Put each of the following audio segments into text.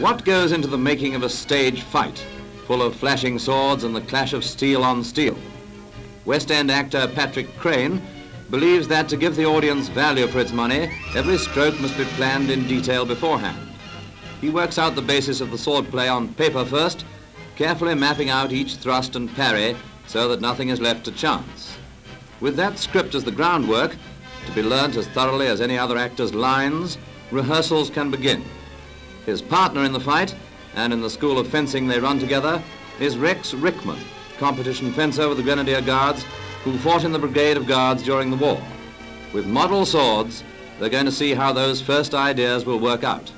What goes into the making of a stage fight, full of flashing swords and the clash of steel on steel? West End actor Patrick Crean believes that to give the audience value for its money, every stroke must be planned in detail beforehand. He works out the basis of the sword play on paper first, carefully mapping out each thrust and parry so that nothing is left to chance. With that script as the groundwork, to be learnt as thoroughly as any other actor's lines, rehearsals can begin. His partner in the fight, and in the school of fencing they run together, is Rex Rickman, competition fencer with the Grenadier Guards, who fought in the Brigade of Guards during the war. With model swords, they're going to see how those first ideas will work out.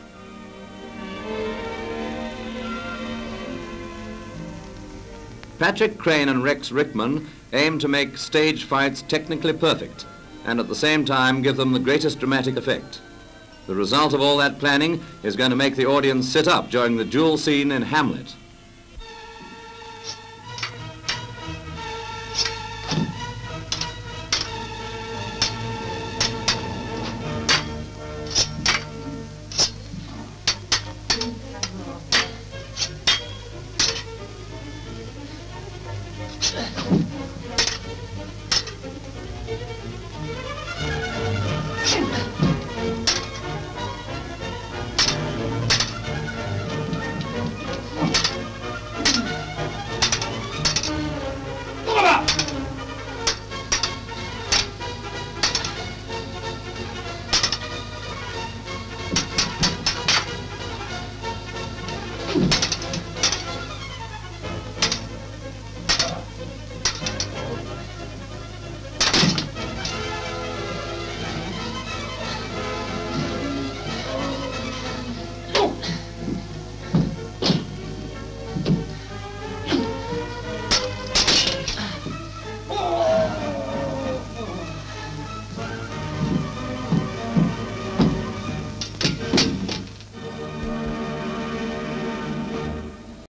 Patrick Crean and Rex Rickman aim to make stage fights technically perfect and at the same time give them the greatest dramatic effect. The result of all that planning is going to make the audience sit up during the duel scene in Hamlet.